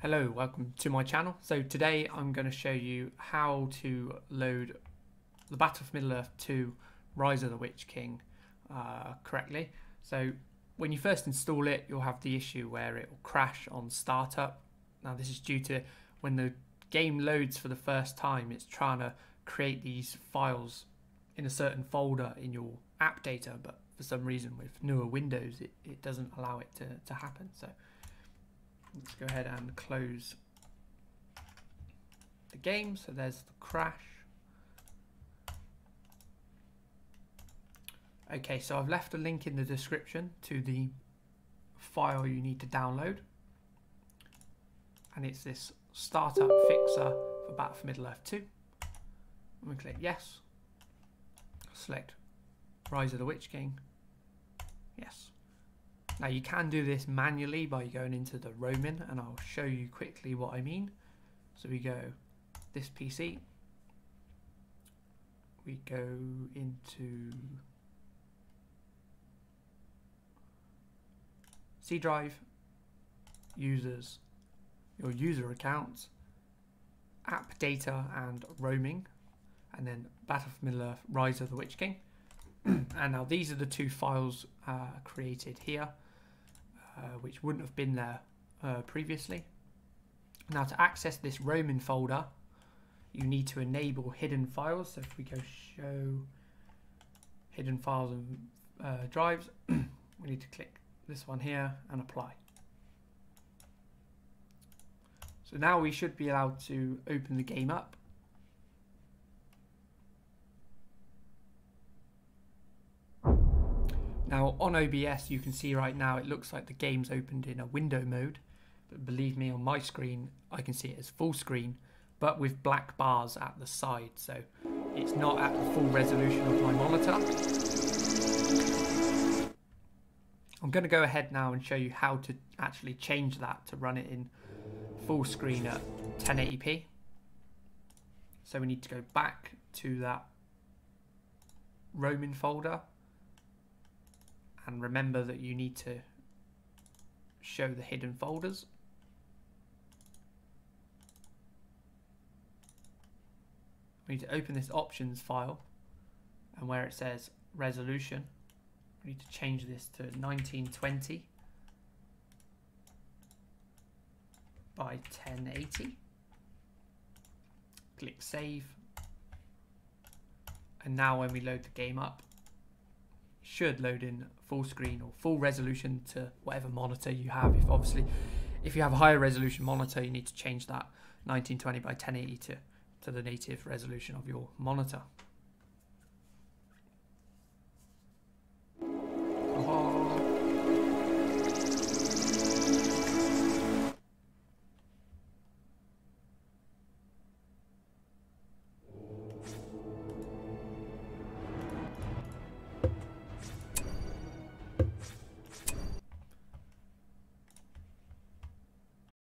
Hello, welcome to my channel. So today I'm going to show you how to load the Battle for Middle-earth 2 Rise of the Witch King uh, correctly. So when you first install it, you'll have the issue where it will crash on startup. Now this is due to when the game loads for the first time, it's trying to create these files in a certain folder in your app data, but for some reason with newer Windows, it, it doesn't allow it to, to happen. So let's go ahead and close the game. So there's the crash. Okay, so I've left a link in the description to the file you need to download. And it's this startup fixer for Battle for Middle-earth 2. I'm going to click yes. Select Rise of the Witch King. Yes. Now you can do this manually by going into the roaming and I'll show you quickly what I mean. So we go this PC, we go into C drive, users, your user accounts, app data and roaming, and then Battle for Middle Earth Rise of the Witch King. and now these are the two files uh, created here. Uh, which wouldn't have been there uh, previously. Now to access this roaming folder, you need to enable hidden files. So if we go show hidden files and uh, drives, we need to click this one here and apply. So now we should be allowed to open the game up Now on OBS you can see right now it looks like the game's opened in a window mode but believe me on my screen I can see it as full screen but with black bars at the side so it's not at the full resolution of my monitor. I'm going to go ahead now and show you how to actually change that to run it in full screen at 1080p. So we need to go back to that roaming folder and remember that you need to show the hidden folders. We need to open this options file and where it says resolution we need to change this to 1920 by 1080 click save and now when we load the game up should load in full screen or full resolution to whatever monitor you have. If obviously, if you have a higher resolution monitor, you need to change that 1920 by 1080 to, to the native resolution of your monitor.